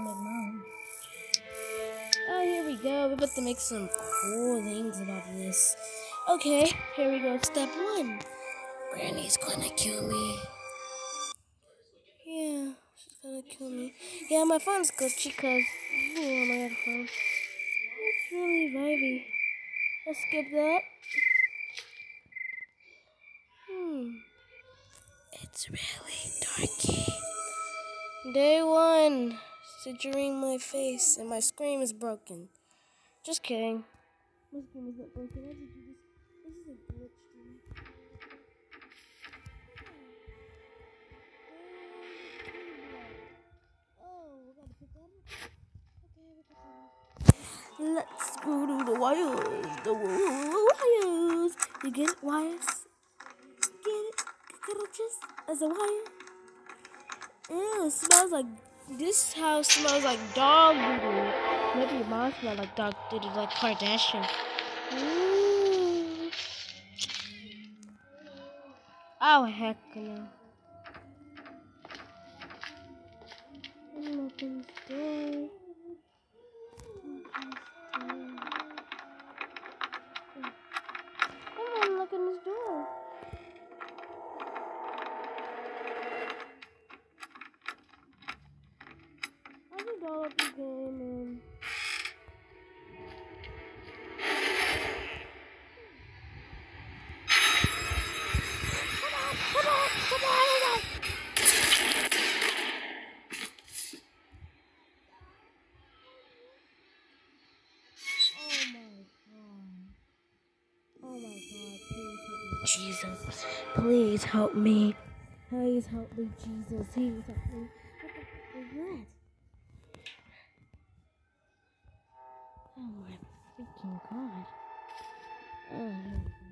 mine. Oh, here we go. We're about to make some cool things about this. Okay, here we go. Step one. Granny's gonna kill me. Yeah, she's gonna kill me. Yeah, my phone's glitchy because oh my headphones. It's really vibey. Let's skip that. Hmm. It's really darky. Day one. Suturing my face and my screen is broken. Just kidding. My screen is not broken. I just do this. This is a glitch stream. Oh, we gotta put that up. Okay, we got that. Let's go to the wires. The wires. You get it? Wires. Get it? Get it? Just as a wire. Ew, it smells like this house smells like dog doo Maybe your mom smells like dog doo like Kardashian. Ooh. Oh heck no. Nothing's door. Jesus, please help me. Please help me, Jesus. Please help me. What? Oh my freaking god. Oh.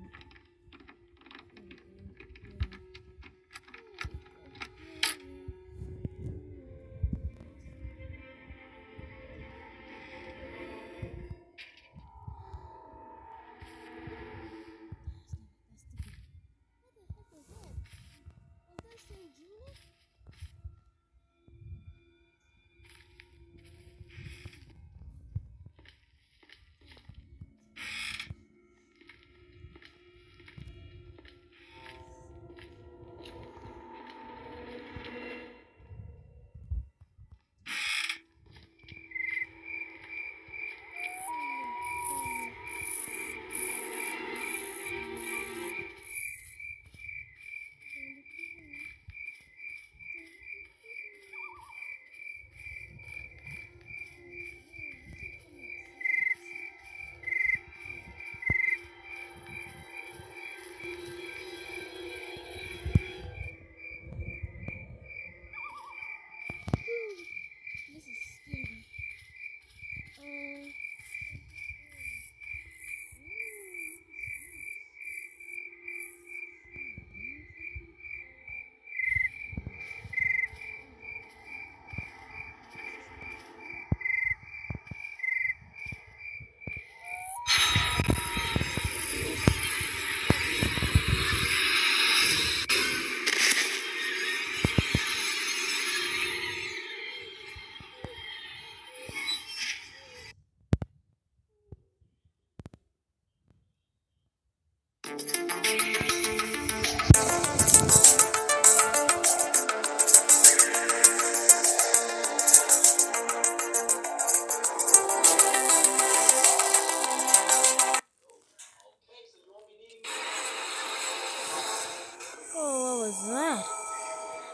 Was that?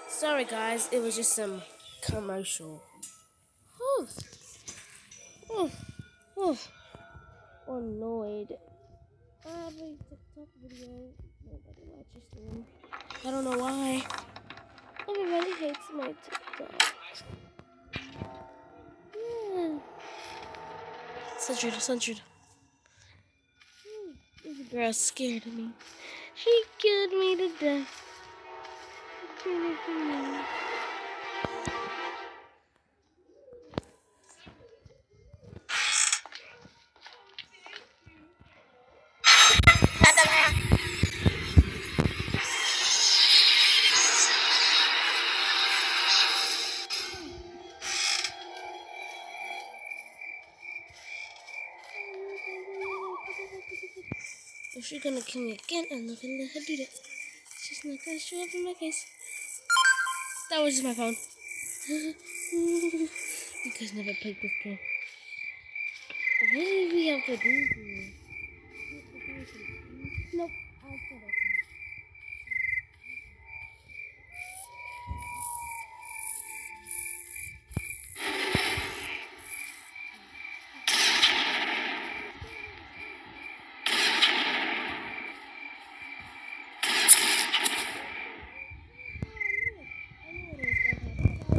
Sorry, guys. It was just some commercial. Whew. Whew. Whew. Annoyed. I TikTok video. Nobody watches them. I don't know why. Everybody hates my TikTok. Yeah. Censored, censored. This girl scared me. She killed me to death. She's gonna kill me again, I'm not gonna let her do that. She's not gonna show up in my face. That was just my phone. you guys never played this game. What did we have to do? Nope,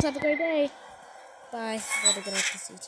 Have a great day. Bye. Gotta.